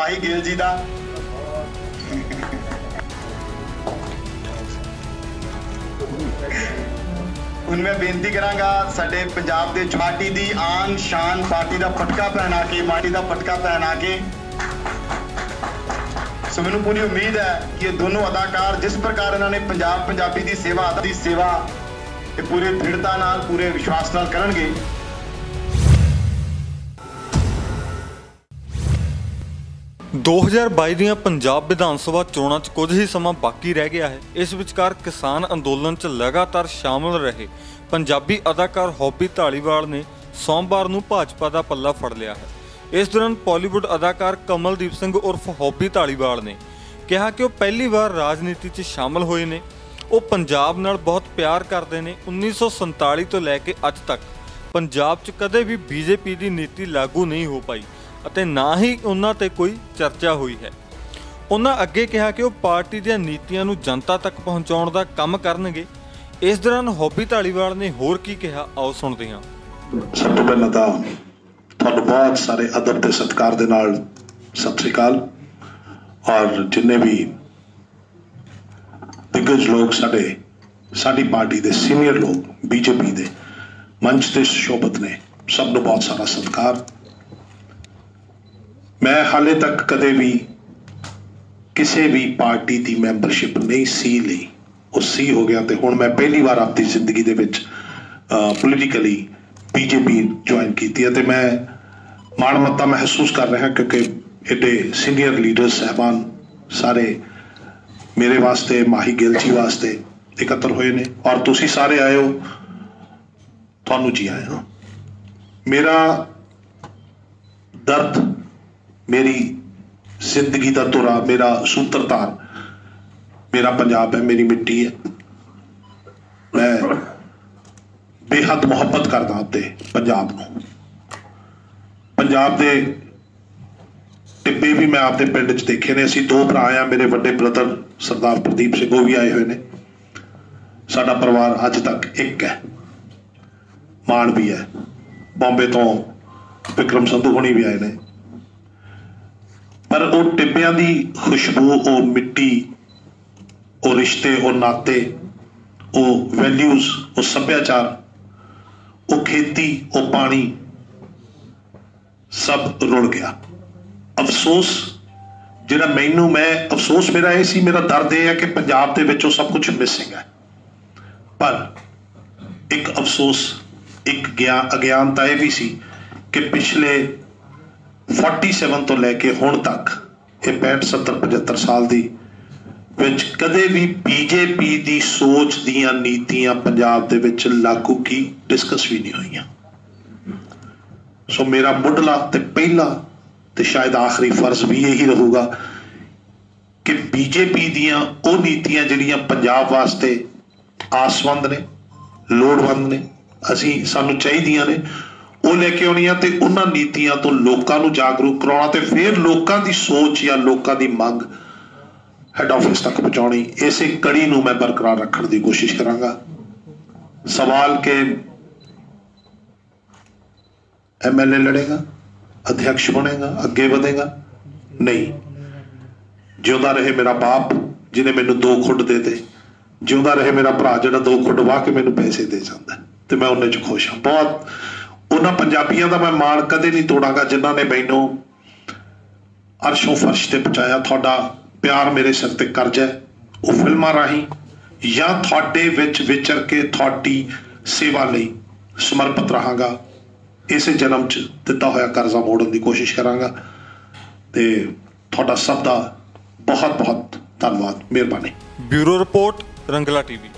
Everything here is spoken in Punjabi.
ਭਾਈ ਗਿੱਲ ਜੀ ਦਾ। ਹੁਣ ਮੈਂ ਬੇਨਤੀ ਕਰਾਂਗਾ ਸਾਡੇ ਪੰਜਾਬ ਦੇ ਛਾਟੀ ਦੀ ਆਨ ਸ਼ਾਨ ਪਾਰਟੀ ਦਾ ਪਟਕਾ ਪਹਿਨਾ ਕੇ, ਮਾਟੀ ਦਾ ਪਟਕਾ ਪਹਿਨਾ ਕੇ। ਸੋ ਮੈਨੂੰ ਪੂਰੀ ਉਮੀਦ ਹੈ ਕਿ ਇਹ ਦੋਨੋਂ ਅਦਾਕਾਰ ਜਿਸ ਪ੍ਰਕਾਰ ਇਹਨਾਂ ਨੇ ਪੰਜਾਬ ਪੰਜਾਬੀ ਦੀ ਸੇਵਾ ਦੀ ਸੇਵਾ ਇਹ ਪੂਰੇ ਦ੍ਰਿੜਤਾ ਨਾਲ, ਪੂਰੇ ਵਿਸ਼ਵਾਸ ਨਾਲ ਕਰਨਗੇ 2022 ਦੀਆਂ ਪੰਜਾਬ ਵਿਧਾਨ ਸਭਾ ਚੋਣਾਂ 'ਚ ਕੁਝ ਹੀ ਸਮਾਂ ਬਾਕੀ ਰਹਿ ਗਿਆ ਹੈ। ਇਸ ਵਿਚਕਾਰ ਕਿਸਾਨ ਅੰਦੋਲਨ 'ਚ ਲਗਾਤਾਰ ਸ਼ਾਮਲ ਰਹੇ। ਪੰਜਾਬੀ ਅਦਾਕਾਰ ਹੌਬੀ ਢਾਲੀਵਾਲ ਨੇ ਸੋਮਵਾਰ ਨੂੰ ਭਾਜਪਾ ਦਾ ਪੱਲਾ ਫੜ ਲਿਆ ਹੈ। ਇਸ ਦੌਰਾਨ ਬਾਲੀਵੁੱਡ ਅਦਾਕਾਰ ਕਮਲਦੀਪ ਸਿੰਘ ਉਰਫ ਹੌਬੀ ਢਾਲੀਵਾਲ ਨੇ ਕਿਹਾ ਕਿ ਉਹ ਪਹਿਲੀ ਵਾਰ ਰਾਜਨੀਤੀ 'ਚ ਸ਼ਾਮਲ ਹੋਏ ਨੇ। ਉਹ ਪੰਜਾਬ ਨਾਲ ਬਹੁਤ ਪਿਆਰ ਕਰਦੇ ਨੇ। 1947 ਤੋਂ ਲੈ ਕੇ ਅੱਜ ਤੱਕ ਪੰਜਾਬ 'ਚ ਕਦੇ ਵੀ ਬੀਜੇਪੀ ਦੀ ਨੀਤੀ ਲਾਗੂ ਨਹੀਂ ਹੋ ਪਾਈ। ਅਤੇ ਨਾ ਹੀ ਉਹਨਾਂ ਤੇ ਕੋਈ ਚਰਚਾ ਹੋਈ ਹੈ। ਉਹਨਾਂ ਅੱਗੇ ਕਿਹਾ ਕਿ ਉਹ ਪਾਰਟੀ ਦੀਆਂ ਨੀਤੀਆਂ ਨੂੰ ਜਨਤਾ ਤੱਕ ਪਹੁੰਚਾਉਣ ਦਾ ਕੰਮ ਕਰਨਗੇ। ਇਸ ਦੌਰਾਨ ਹੌਬੀ ਢਾਲੀਵਾਲ ਨੇ ਹੋਰ ਕੀ ਕਿਹਾ, ਆਓ ਸੁਣਦੇ ਹਾਂ। ਸਭ ਤੋਂ ਪਹਿਲਾਂ ਤਾਂ ਤੁਹਾਨੂੰ ਬਹੁਤ ਸਾਰੇ ਅਦਬ ਤੇ ਸਤਿਕਾਰ ਦੇ ਨਾਲ ਸਤਿ ਸ੍ਰੀ ਅਕਾਲ। ਔਰ ਜਿੰਨੇ ਵੀ ਦਿੱਗਜ ਲੋਕ ਸਾਡੇ, ਸਾਡੀ ਪਾਰਟੀ ਦੇ ਸੀਨੀਅਰ ਲੋਕ, ਬੀਜੇਪੀ ਦੇ ਮੰਚ ਤੇ ਸ਼ੋਭਤ ਨੇ, ਸਭ ਨੂੰ ਬਹੁਤ ਸਾਰਾ ਸਤਿਕਾਰ। ਮੈਂ ਹਾਲੇ ਤੱਕ ਕਦੇ ਵੀ ਕਿਸੇ ਵੀ ਪਾਰਟੀ ਦੀ ਮੈਂਬਰਸ਼ਿਪ ਨਹੀਂ ਸੀ ਲਈ। ਉਹ ਸੀ ਹੋ ਗਿਆ ਤੇ ਹੁਣ ਮੈਂ ਪਹਿਲੀ ਵਾਰ ਆਪਣੀ ਜ਼ਿੰਦਗੀ ਦੇ ਵਿੱਚ ਪੋਲੀਟੀਕਲੀ ਬੀਜੇਪੀ ਜੁਆਇਨ ਕੀਤੀ ਹੈ ਤੇ ਮੈਂ ਮਾਣ ਮੱਤਾ ਮਹਿਸੂਸ ਕਰ ਰਿਹਾ ਕਿਉਂਕਿ ਏਡੇ ਸੀਨੀਅਰ ਲੀਡਰ ਸਹਿਬਾਨ ਸਾਰੇ ਮੇਰੇ ਵਾਸਤੇ, ਮਾਹੀ ਗਿੱਲ ਜੀ ਵਾਸਤੇ ਇਕੱਤਰ ਹੋਏ ਨੇ। ਔਰ ਤੁਸੀਂ ਸਾਰੇ ਆਏ ਹੋ, ਤੁਹਾਨੂੰ ਜੀ ਆਇਆਂ। ਮੇਰਾ ਦਰਦ ਮੇਰੀ ਜ਼ਿੰਦਗੀ ਦਾ ਧੁਰਾ, ਮੇਰਾ ਸੂਤਰਧਾਰ, ਮੇਰਾ ਪੰਜਾਬ ਹੈ, ਮੇਰੀ ਮਿੱਟੀ ਹੈ। ਮੈਂ ਬੇਹੱਦ ਮੁਹੱਬਤ ਕਰਦਾ ਤੇ ਪੰਜਾਬ ਨੂੰ। ਪੰਜਾਬ ਦੇ ਟਿੱਬੇ ਵੀ ਮੈਂ ਆਪਦੇ ਪਿੰਡ 'ਚ ਦੇਖੇ ਨੇ। ਅਸੀਂ ਦੋ ਭਰਾ ਆ ਮੇਰੇ ਵੱਡੇ ਬ੍ਰਦਰ ਸਰਦਾਰ ਪ੍ਰਦੀਪ ਸਿੰਘ, ਉਹ ਵੀ ਆਏ ਹੋਏ ਨੇ। ਸਾਡਾ ਪਰਿਵਾਰ ਅੱਜ ਤੱਕ ਇੱਕ ਹੈ। ਮਾਣ ਵੀ ਹੈ। ਬੰਬੇ ਤੋਂ ਵਿਕਰਮ ਸੰਧੂ ਹੁਣੀ ਵੀ ਆਏ ਨੇ। ਪਰ ਉਹ ਟਿੱਬਿਆਂ ਦੀ ਖੁਸ਼ਬੂ, ਉਹ ਮਿੱਟੀ, ਉਹ ਰਿਸ਼ਤੇ, ਉਹ ਨਾਤੇ, ਉਹ ਵੈਲਿਊਜ਼ ਉਹ ਸੱਭਿਆਚਾਰ, ਉਹ ਖੇਤੀ, ਉਹ ਪਾਣੀ, ਸਭ ਰੁੜ ਗਿਆ। ਅਫਸੋਸ, ਜਿਹੜਾ ਮੈਨੂੰ, ਮੈਂ, ਅਫਸੋਸ ਮੇਰਾ ਇਹ ਸੀ, ਮੇਰਾ ਦਰਦ ਇਹ ਹੈ ਕਿ ਪੰਜਾਬ ਦੇ ਵਿੱਚੋਂ ਸਭ ਕੁਝ ਮਿਸਿੰਗ ਹੈ। ਪਰ ਇੱਕ ਅਫਸੋਸ, ਇੱਕ ਗਿਆ ਅਗਿਆਨਤਾ ਇਹ ਵੀ ਸੀ ਕਿ ਪਿਛਲੇ 47 ਤੋਂ ਲੈ ਕੇ ਹੁਣ ਤੱਕ ਇਹ 65 70 75 ਸਾਲ ਦੀ ਵਿੱਚ ਕਦੇ ਵੀ ਬੀਜੇਪੀ ਦੀ ਸੋਚ ਦੀਆਂ ਨੀਤੀਆਂ ਪੰਜਾਬ ਦੇ ਵਿੱਚ ਲਾਗੂ ਕੀ ਡਿਸਕਸ ਵੀ ਨਹੀਂ ਹੋਈਆਂ। ਸੋ ਮੇਰਾ ਮੁੱਢਲਾ ਤੇ ਪਹਿਲਾ ਤੇ ਸ਼ਾਇਦ ਆਖਰੀ ਫਰਜ਼ ਵੀ ਇਹੀ ਰਹੂਗਾ ਕਿ ਬੀਜੇਪੀ ਦੀਆਂ ਉਹ ਨੀਤੀਆਂ ਜਿਹੜੀਆਂ ਪੰਜਾਬ ਵਾਸਤੇ ਆਸਵੰਦ ਨੇ, ਲੋੜਵੰਦ ਨੇ, ਅਸੀਂ ਸਾਨੂੰ ਚਾਹੀਦੀਆਂ ਨੇ ਉਹ ਲੈ ਕੇ ਆਉਣੀਆਂ ਤੇ ਉਹਨਾਂ ਨੀਤੀਆਂ ਤੋਂ ਲੋਕਾਂ ਨੂੰ ਜਾਗਰੂਕ ਕਰਾਉਣਾ ਤੇ ਫਿਰ ਲੋਕਾਂ ਦੀ ਸੋਚ ਜਾਂ ਲੋਕਾਂ ਦੀ ਮੰਗ ਹੈੱਡ ਆਫਿਸ ਤੱਕ ਪਹੁੰਚਾਉਣੀ। ਇਸੇ ਕੜੀ ਨੂੰ ਮੈਂ ਬਰਕਰਾਰ ਰੱਖਣ ਦੀ ਕੋਸ਼ਿਸ਼ ਕਰਾਂਗਾ। ਸਵਾਲ ਕਿ ਐਮਐਲਏ ਲੜੇਗਾ? ਅਧਿਕਸ਼ ਬਣੇਗਾ? ਅੱਗੇ ਵਧੇਗਾ? ਨਹੀਂ। ਜਿਉਂਦਾ ਰਹੇ ਮੇਰਾ ਬਾਪ ਜਿਨੇ ਮੈਨੂੰ ਦੋ ਖੁੱਡ ਦੇ ਦੇ ਜਿਉਂਦਾ ਰਹੇ ਮੇਰਾ ਭਰਾ, ਜਿਹੜਾ ਦੋ ਖੁੱਡ ਵਾਹ ਕੇ ਮੈਨੂੰ ਪੈਸੇ ਦੇ ਜਾਂਦਾ। ਤੇ ਮੈਂ ਉਹਨੇ ਚ ਖੁਸ਼ ਹਾਂ। ਬਹੁਤ ਉਹਨਾਂ ਪੰਜਾਬੀਆਂ ਦਾ ਮੈਂ ਮਾਣ ਕਦੇ ਨਹੀਂ ਤੋੜਾਂਗਾ ਜਿਨ੍ਹਾਂ ਨੇ ਮੈਨੂੰ ਅਰਸ਼ੋਂ ਫਰਸ਼ ਤੇ ਪਹੁੰਚਾਇਆ। ਤੁਹਾਡਾ ਪਿਆਰ ਮੇਰੇ ਸਿਰ ਤੇ ਕਰਜ਼ ਹੈ। ਉਹ ਫਿਲਮਾਂ ਰਾਹੀਂ ਜਾਂ ਤੁਹਾਡੇ ਵਿੱਚ ਵਿਚਰ ਕੇ ਤੁਹਾਡੀ ਸੇਵਾ ਲਈ ਸਮਰਪਿਤ ਰਹਾਂਗਾ। ਇਸੇ ਜਨਮ 'ਚ ਦਿੱਤਾ ਹੋਇਆ ਕਰਜ਼ਾ ਮੋੜਨ ਦੀ ਕੋਸ਼ਿਸ਼ ਕਰਾਂਗਾ। ਤੇ ਤੁਹਾਡਾ ਸਭ ਦਾ ਬਹੁਤ ਬਹੁਤ ਧੰਨਵਾਦ। ਮਿਹਰਬਾਨੀ। Bureau report, Rangla TV.